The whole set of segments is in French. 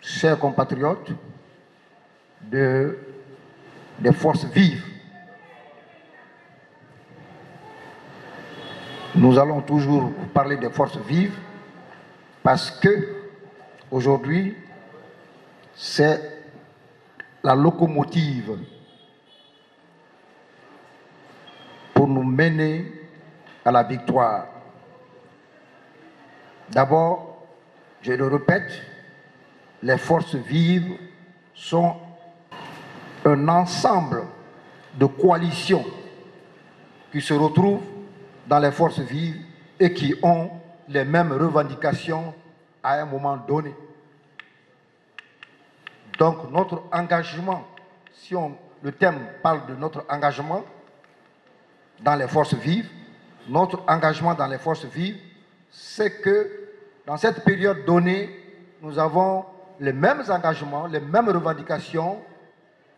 Chers compatriotes de, des forces vives, nous allons toujours parler des forces vives parce que aujourd'hui, c'est la locomotive pour nous mener à la victoire. D'abord, je le répète, les forces vives sont un ensemble de coalitions qui se retrouvent dans les forces vives et qui ont les mêmes revendications à un moment donné. Donc notre engagement, si le thème parle de notre engagement dans les forces vives, notre engagement dans les forces vives, c'est que dans cette période donnée, nous avons les mêmes engagements, les mêmes revendications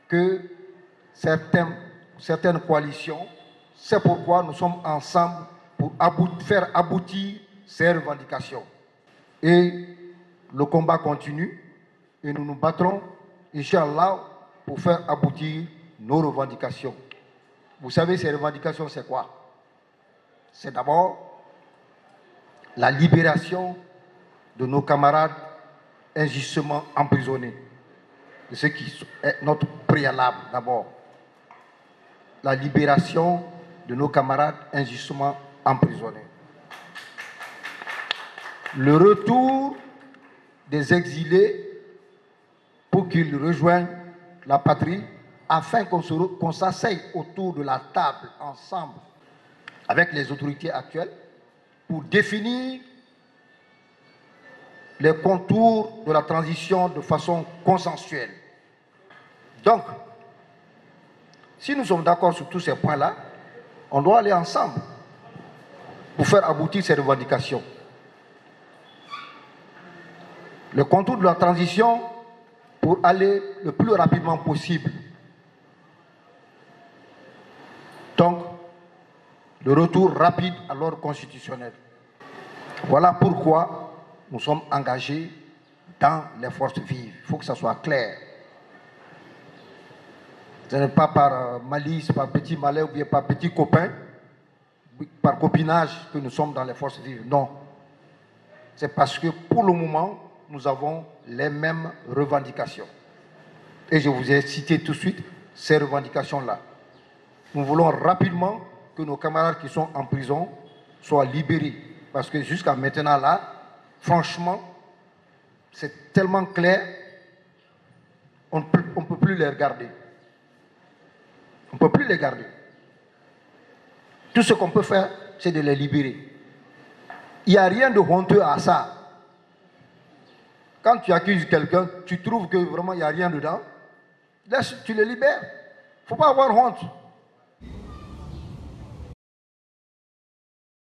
que certaines, coalitions. C'est pourquoi nous sommes ensemble pour faire aboutir ces revendications. Et le combat continue et nous nous battrons, Inch'Allah, pour faire aboutir nos revendications. Vous savez, ces revendications, c'est quoi? C'est d'abord la libération de nos camarades injustement emprisonnés. ce qui est notre préalable d'abord. La libération de nos camarades injustement emprisonnés. Le retour des exilés pour qu'ils rejoignent la patrie afin qu'on s'asseye autour de la table ensemble avec les autorités actuelles pour définir les contours de la transition de façon consensuelle. Donc, si nous sommes d'accord sur tous ces points-là, on doit aller ensemble pour faire aboutir ces revendications. Le contour de la transition pour aller le plus rapidement possible. Donc, le retour rapide à l'ordre constitutionnel. Voilà pourquoi nous sommes engagés dans les forces vives. Il faut que ça soit clair. Ce n'est pas par euh, malice, par petit malheur ou bien par petit copain, par copinage que nous sommes dans les forces vives. Non. C'est parce que pour le moment, nous avons les mêmes revendications. Et je vous ai cité tout de suite ces revendications-là. Nous voulons rapidement que nos camarades qui sont en prison soient libérés. Parce que jusqu'à maintenant, là, franchement, c'est tellement clair, on ne peut, plus les regarder. On ne peut plus les garder. Tout ce qu'on peut faire, c'est de les libérer. Il n'y a rien de honteux à ça. Quand tu accuses quelqu'un, tu trouves que vraiment il n'y a rien dedans, laisse, tu le libères. Il ne faut pas avoir honte.